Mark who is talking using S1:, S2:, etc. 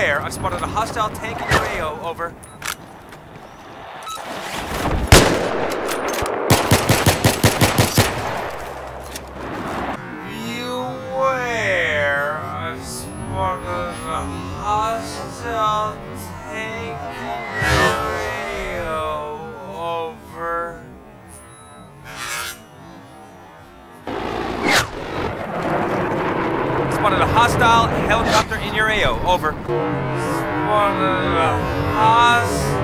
S1: I've spotted a hostile tank in your AO. Over. Beware! I've spotted a hostile Spotted a hostile helicopter in your AO. Over. Spotted a hostile